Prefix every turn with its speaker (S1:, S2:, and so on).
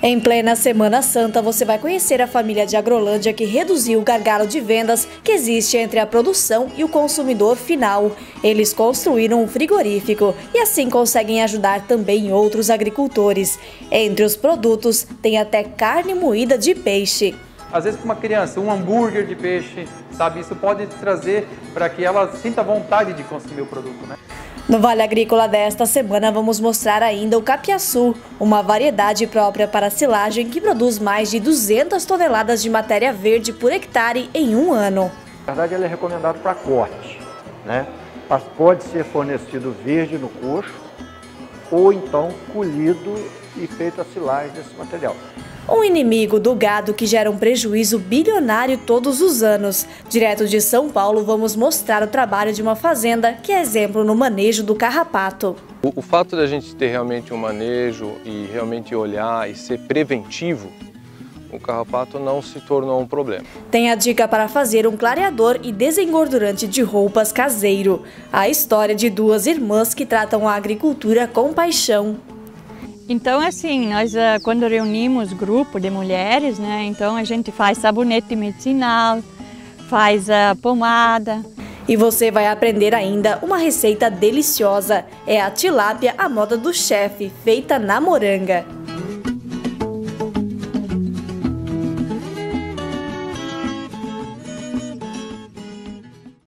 S1: Em plena Semana Santa, você vai conhecer a família de Agrolândia que reduziu o gargalo de vendas que existe entre a produção e o consumidor final. Eles construíram um frigorífico e assim conseguem ajudar também outros agricultores. Entre os produtos, tem até carne moída de peixe.
S2: Às vezes, para uma criança, um hambúrguer de peixe, sabe? Isso pode trazer para que ela sinta vontade de consumir o produto, né?
S1: No Vale Agrícola desta semana vamos mostrar ainda o capiaçu, uma variedade própria para silagem que produz mais de 200 toneladas de matéria verde por hectare em um ano.
S3: Na verdade, ele é recomendado para corte, né? Pode ser fornecido verde no coxo ou então colhido e feito a silagem desse material.
S1: Um inimigo do gado que gera um prejuízo bilionário todos os anos. Direto de São Paulo, vamos mostrar o trabalho de uma fazenda que é exemplo no manejo do carrapato.
S4: O, o fato da gente ter realmente um manejo e realmente olhar e ser preventivo o carrapato não se tornou um problema.
S1: Tem a dica para fazer um clareador e desengordurante de roupas caseiro. A história de duas irmãs que tratam a agricultura com paixão.
S5: Então, assim, nós ah, quando reunimos grupo de mulheres, né, então a gente faz sabonete medicinal, faz a pomada.
S1: E você vai aprender ainda uma receita deliciosa. É a tilápia à moda do chefe, feita na moranga.